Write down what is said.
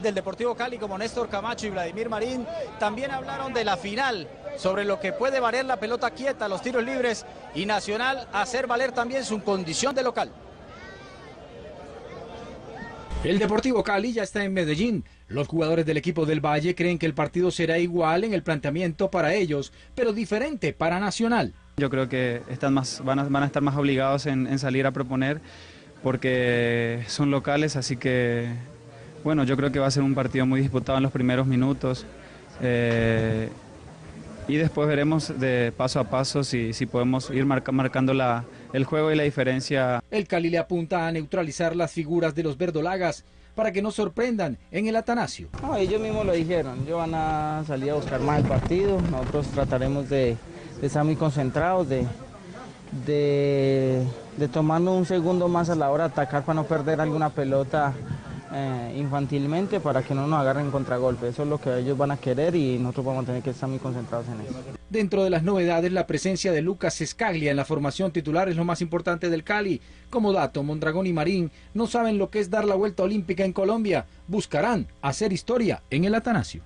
del Deportivo Cali como Néstor Camacho y Vladimir Marín también hablaron de la final, sobre lo que puede valer la pelota quieta, los tiros libres y Nacional hacer valer también su condición de local. El Deportivo Cali ya está en Medellín. Los jugadores del equipo del Valle creen que el partido será igual en el planteamiento para ellos, pero diferente para Nacional. Yo creo que están más, van, a, van a estar más obligados en, en salir a proponer porque son locales, así que bueno, yo creo que va a ser un partido muy disputado en los primeros minutos. Eh, y después veremos de paso a paso si, si podemos ir marca, marcando la, el juego y la diferencia. El Cali le apunta a neutralizar las figuras de los verdolagas para que no sorprendan en el Atanasio. No, ellos mismos lo dijeron, ellos van a salir a buscar más el partido, nosotros trataremos de, de estar muy concentrados, de, de, de tomarnos un segundo más a la hora de atacar para no perder alguna pelota eh, infantilmente para que no nos agarren contragolpe. Eso es lo que ellos van a querer y nosotros vamos a tener que estar muy concentrados en eso. Dentro de las novedades, la presencia de Lucas Escaglia en la formación titular es lo más importante del Cali. Como dato, Mondragón y Marín no saben lo que es dar la vuelta olímpica en Colombia. Buscarán hacer historia en el Atanasio.